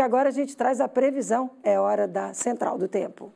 porque agora a gente traz a previsão, é hora da Central do Tempo.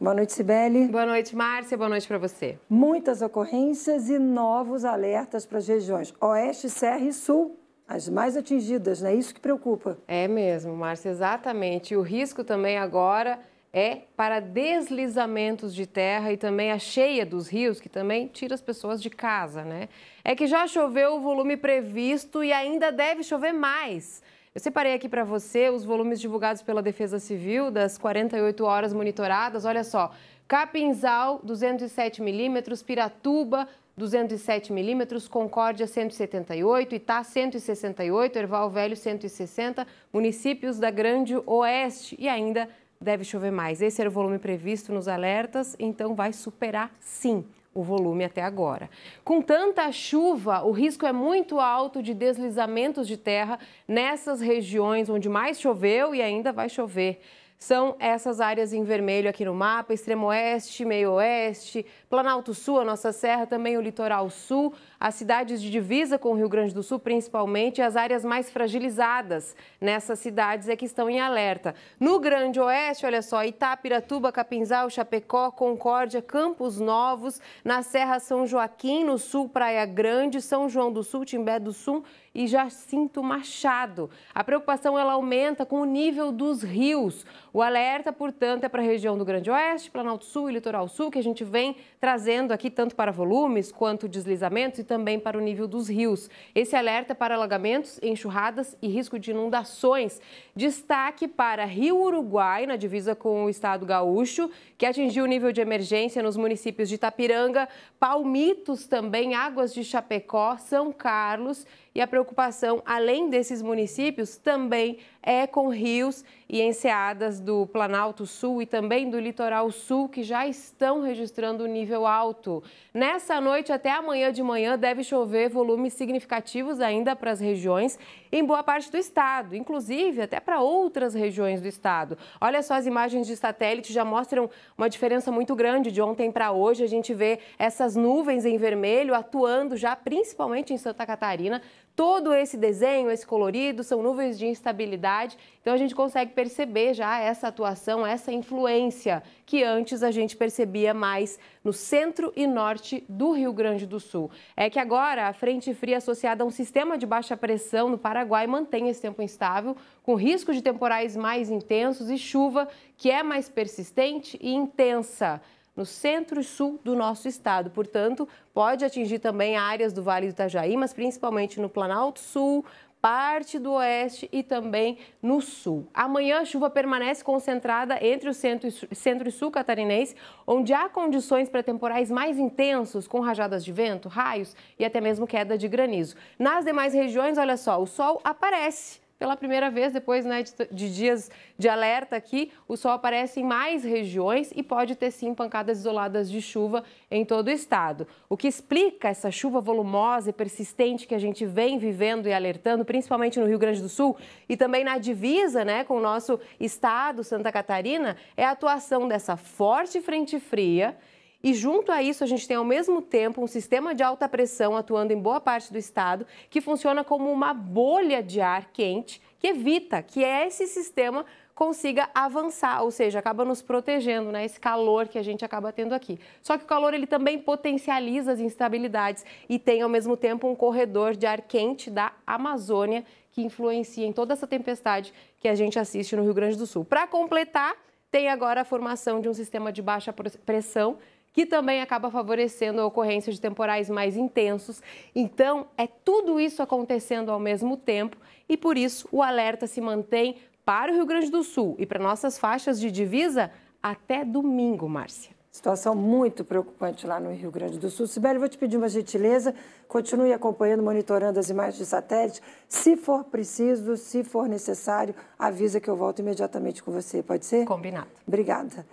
Boa noite, Sibeli. Boa noite, Márcia. Boa noite para você. Muitas ocorrências e novos alertas para as regiões Oeste, Serra e Sul, as mais atingidas, não é isso que preocupa? É mesmo, Márcia, exatamente. E o risco também agora é para deslizamentos de terra e também a cheia dos rios, que também tira as pessoas de casa, né? É que já choveu o volume previsto e ainda deve chover mais. Eu separei aqui para você os volumes divulgados pela Defesa Civil das 48 horas monitoradas. Olha só, Capinzal, 207 milímetros, Piratuba, 207 milímetros, Concórdia 178, Itá 168, Erval Velho 160, municípios da Grande Oeste e ainda deve chover mais. Esse era o volume previsto nos alertas, então vai superar sim o volume até agora. Com tanta chuva, o risco é muito alto de deslizamentos de terra nessas regiões onde mais choveu e ainda vai chover são essas áreas em vermelho aqui no mapa: extremo oeste, meio oeste, Planalto Sul, a nossa serra, também o litoral sul, as cidades de divisa com o Rio Grande do Sul, principalmente, as áreas mais fragilizadas nessas cidades é que estão em alerta. No Grande Oeste, olha só, Itapiratuba, Capinzal, Chapecó, Concórdia, Campos Novos, na Serra São Joaquim, no sul, Praia Grande, São João do Sul, Timbé do Sul e Jacinto Machado. A preocupação ela aumenta com o nível dos rios. O alerta, portanto, é para a região do Grande Oeste, Planalto Sul e Litoral Sul, que a gente vem trazendo aqui tanto para volumes quanto deslizamentos e também para o nível dos rios. Esse alerta é para alagamentos, enxurradas e risco de inundações. Destaque para Rio Uruguai, na divisa com o estado gaúcho, que atingiu o nível de emergência nos municípios de Itapiranga, Palmitos também, Águas de Chapecó, São Carlos e a preocupação, além desses municípios, também é com rios e enseadas do Planalto Sul e também do Litoral Sul, que já estão registrando nível alto. Nessa noite até amanhã de manhã deve chover volumes significativos ainda para as regiões em boa parte do estado, inclusive até para outras regiões do estado. Olha só, as imagens de satélite já mostram uma diferença muito grande de ontem para hoje. A gente vê essas nuvens em vermelho atuando já principalmente em Santa Catarina, todo esse desenho, esse colorido, são nuvens de instabilidade. Então a gente consegue perceber já essa atuação, essa influência que antes a gente percebia mais no centro e norte do Rio Grande do Sul. É que agora a frente fria associada a um sistema de baixa pressão no Paraguai mantém esse tempo instável, com risco de temporais mais intensos e chuva que é mais persistente e intensa no centro e sul do nosso estado. Portanto, pode atingir também áreas do Vale do Itajaí, mas principalmente no Planalto Sul, parte do oeste e também no sul. Amanhã a chuva permanece concentrada entre o centro e, centro e sul catarinense, onde há condições para temporais mais intensos, com rajadas de vento, raios e até mesmo queda de granizo. Nas demais regiões, olha só, o sol aparece pela primeira vez, depois né, de, dias de alerta aqui, o sol aparece em mais regiões e pode ter sim pancadas isoladas de chuva em todo o estado. O que explica essa chuva volumosa e persistente que a gente vem vivendo e alertando, principalmente no Rio Grande do Sul e também na divisa né, com o nosso estado, Santa Catarina, é a atuação dessa forte frente fria e junto a isso, a gente tem ao mesmo tempo um sistema de alta pressão atuando em boa parte do estado, que funciona como uma bolha de ar quente, que evita que esse sistema consiga avançar, ou seja, acaba nos protegendo, né? Esse calor que a gente acaba tendo aqui. Só que o calor ele também potencializa as instabilidades e tem ao mesmo tempo um corredor de ar quente da Amazônia que influencia em toda essa tempestade que a gente assiste no Rio Grande do Sul. Para completar, tem agora a formação de um sistema de baixa pressão que também acaba favorecendo a ocorrência de temporais mais intensos. Então, é tudo isso acontecendo ao mesmo tempo e por isso o alerta se mantém para o Rio Grande do Sul e para nossas faixas de divisa até domingo, Márcia. Situação muito preocupante lá no Rio Grande do Sul. Sibeli, vou te pedir uma gentileza, continue acompanhando, monitorando as imagens de satélite. Se for preciso, se for necessário, avisa que eu volto imediatamente com você, pode ser? Combinado. Obrigada.